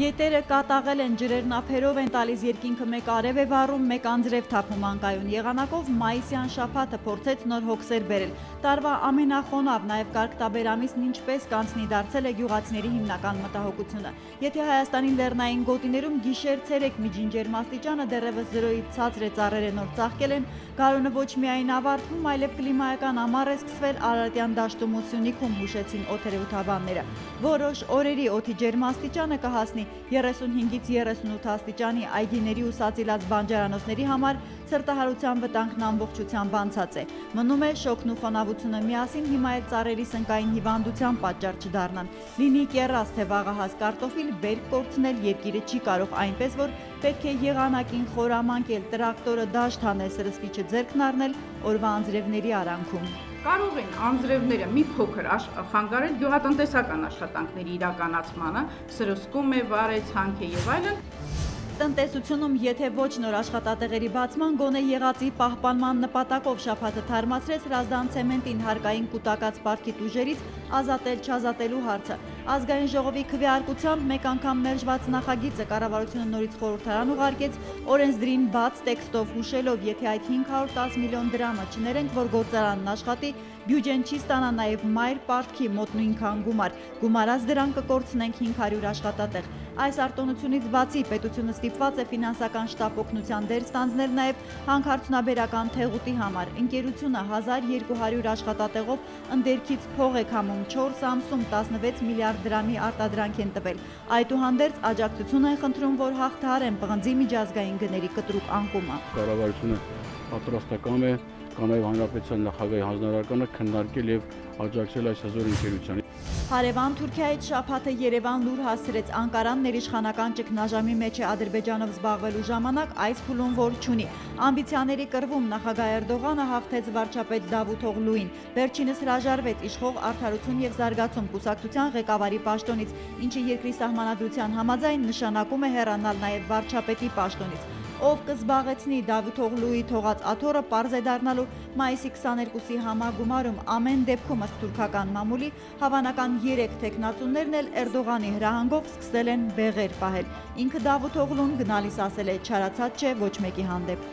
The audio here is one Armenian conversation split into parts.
Ետերը կատաղել են ջրերն ափերով են տալիս երկինքը մեկ արև է վառում, մեկ անձրև թափում անկայուն եղանակով մայիսյան շաբաթը փորձեց նոր հոգսեր բերել։ Տարվա ամենախոնավ նաև կարգտաբեր ամիսն ինչպես կանցնի դարձել է գյուղացիների հիմնական մտահոգությունը։ Եթե Հայաստանի լեռնային գոտիներում գիշեր ցերեկ միջին ջերմաստիճանը դեռևս 0-ից ցածր է ծառերը նոր ծաղկել են, գարունը ոչ միայն ավարտվում, այլև կլիմայական ամառ է սկսվել Արարատյան դաշտում ու Սյունիքում հուշեցին օթերեութաբանները։ Որոշ օրերի օդի ջերմաստիճանը կհասնի 35-ից 38 աստիճանի այգիների ու սացիլած բանջարանոցների համար ցրտահարության վտանգն ամբողջությամբ անցած է։ Մնում է շոկն ու խոնավությունը միասին հիմա էլ ծառերի սնկային հիվանդության պատճառ չդառնան։ Լինի կերաս թե վաղահաս կարտոֆիլ բերք կորցնել երկիրը չի կարող այնպես որ պետք է եղանակին խորամանկել տրակտորը դաշտ հանել սրսկիչը ձեռքն առնել օրվա անձրևների արանքում կարող են անձրևները մի փոքր խանգարել գյուղատնտեսական աշխատանքների իրականացմանը, սրսկում է, վարեցանք է եւ այլն, տնտեսությունում եթե ոչ նոր աշխատատեղերի բացման գոնե եղածի պահպանման նպատակով շաբաթը թարմացրեց Հրազդան ցեմենտին հարկային կൂട്ടակած պարտքի ուժերից ազատել չազատելու հարցը։ Ազգային ժողովի քվեարկությամբ մեկ անգամ մերժված նախագիծը կառավարությունը նորից խորհրդարան ուղարկեց օրենսդրին բաց տեքստով հուշելով, եթե այդ 510 միլիոն դրամը չներենք, որ գործարանն աշխատի, բյուջեն չի ստանա նաև մայր պարտքի մոտ նույնքան գումար։ Գումարած դրան կկորցնենք 500 աշխատատեղ։ Այս արտոնությունից բացի պետությունը ստիպված է ֆինանսական շտապ օգնության դեր ստանձնել նաև հանքարդյունաբերական թեղուտի համար։ Ընկերությունը 1200 աշխատատեղով ընդերքից փող է քամում 4 ամսում 16 միլիարդ դրամի արտադրանք են տվել։ Այդուհանդերձ աջակցություն են խնդրում, որ հաղթահարեն պղնձի միջազգային գների կտրուկ անկումը։ Կառավարությունը պատրաստական է կա նաև հանրապետության նախագահի հանձնարարականը քննարկել եւ աջակցել այս հզոր ընկերությանը։ Հարևան Թուրքիայից շաբաթը Երևան լուր հասցրեց Անկարան ներիշխանական ճգնաժամի մեջ է Ադրբեջանով զբաղվելու ժամանակ այս փուլում որ չունի։ Ամբիցիաների կռվում նախագահ Էրդողանը հաղթեց վարչապետ Դավութ Օղլուին։ Վերջինս հրաժարվեց իշխող Արդարություն եւ Զարգացում կուսակցության ղեկավարի պաշտոնից, ինչը երկրի սահմանադրության համաձայն նշանակում է հեռանալ նաև վարչապետի պաշտոնից ով կզբաղեցնի Դավիթ Օղլուի թողած աթոռը པարզ է դառնալու մայիսի 22-ի համագումարում ամեն դեպքում ըստ թուրքական մամուլի հավանական 3 տեխնացուներն էլ Էրդողանի հրահանգով սկսել են բեղեր պահել։ Ինքը Դավիթ Օղլուն գնալիս ասել է չարացած չէ ոչ մեկի հանդեպ։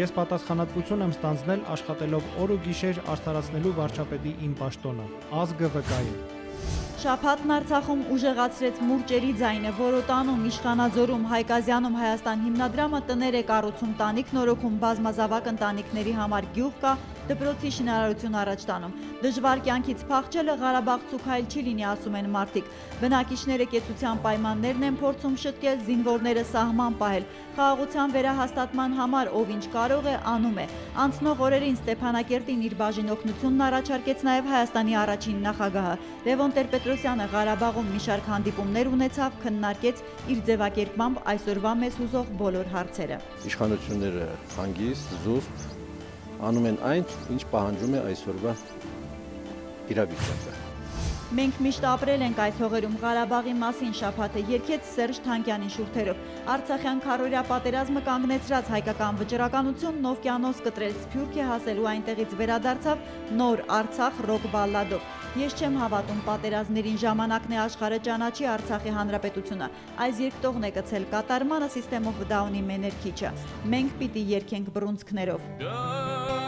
Ես պատասխանատվություն եմ ստանձնել աշխատելով օր ու գիշեր արդարացնելու վարչապետի իմ պաշտոնը։ Ազգը վկայ է։ Շաբաթն Արցախում ուժեղացրեց մուրճերի ձայնը, Որոտանում, Իշխանաձորում, Հայկազյանում Հայաստան հիմնադրամը տներ է կառուցում տանիք նորոգում բազմազավակ ընտանիքների համար գյուղ կա, դպրոցի շինարարություն առաջ տանում։ Դժվար կյանքից փախչելը Ղարաբաղցու քայլ չի լինի, ասում են մարդիկ։ Բնակիչները կեցության պայմաններն են փորձում շտկել, զինվորները սահման պահել։ Խաղաղության վերահաստատման համար ով ինչ կարող է, անում է։ Անցնող օրերին Ստեփանակերտին իր բաժին օգնությունն առաջարկեց նաև Հայաստանի առաջին նախագահը։ Լևոն Տեր-Պետրոսյանը Ղարաբաղում մի շարք հանդիպումներ ունեցավ, քննարկեց իր ձևակերպմամբ այսօրվա մեզ հուզող բոլոր հարցերը։ Իշխանությունները հանգիստ, զուսպ անում են այն, ինչ պահանջում է այսօրվա իրավիճակը։ Մենք միշտ ապրել ենք այս հողերում Ղարաբաղի մասին շաբաթը երկեց Սերժ Թանկյանի շուրթերով։ Արցախյան քարորյա պատերազմը կանգնեցրած հայկական վճռականությունն օվկիանոս կտրել Սփյուռք է հասելու այնտեղից վերադարձավ նոր Արցախ ռոք բալլադով։ Ես չեմ հավատում պատերազմներին ժամանակն է աշխարհը ճանաչի Արցախի հանրապետությունը։ Այս երկտողն է գցել կատարմանը System of Down-ի մեներքիչը։ Մենք պիտի երկենք բռունցքներով։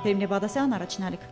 Հերմինե Բադասյան առաջին ալիք